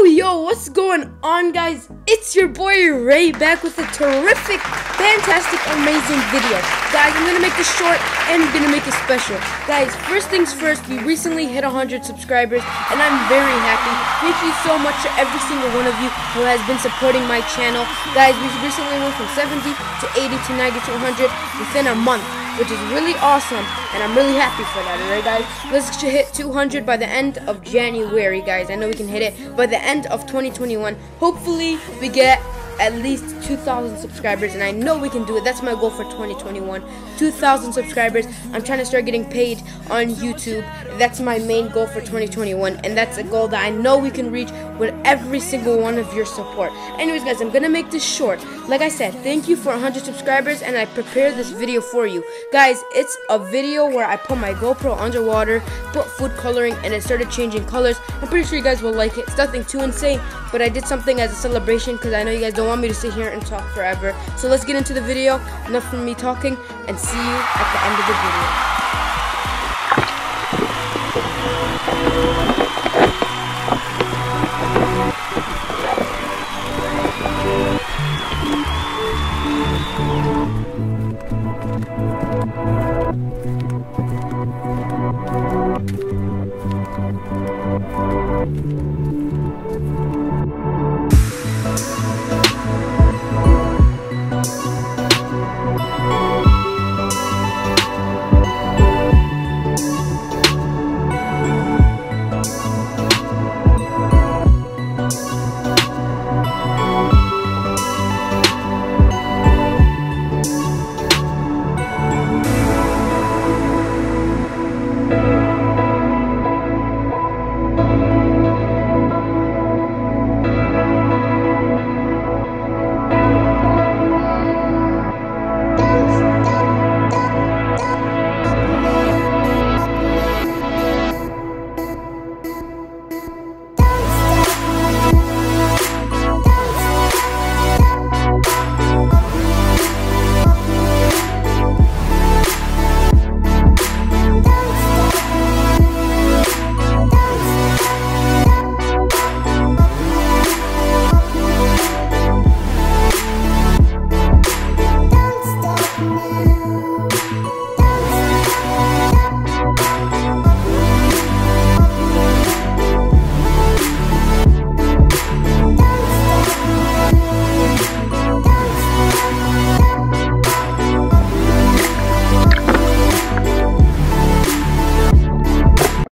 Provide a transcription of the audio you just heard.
Oh, yo, what's going on, guys? It's your boy Ray back with a terrific, fantastic, amazing video. Guys, I'm gonna make this short and I'm gonna make it special. Guys, first things first, we recently hit 100 subscribers and I'm very happy. Thank you so much to every single one of you who has been supporting my channel. Guys, we recently went from 70 to 80 to 90 to 100 within a month which is really awesome, and I'm really happy for that, alright guys? Let's hit 200 by the end of January, guys. I know we can hit it by the end of 2021. Hopefully, we get at least 2,000 subscribers, and I know we can do it. That's my goal for 2021. 2,000 subscribers. I'm trying to start getting paid on YouTube. That's my main goal for 2021, and that's a goal that I know we can reach with every single one of your support. Anyways, guys, I'm gonna make this short. Like I said, thank you for 100 subscribers, and I prepared this video for you. Guys, it's a video where I put my GoPro underwater, put food coloring, and it started changing colors. I'm pretty sure you guys will like it. It's nothing too insane, but I did something as a celebration because I know you guys don't want me to sit here and talk forever. So let's get into the video. Enough from me talking and see you at the end of the video.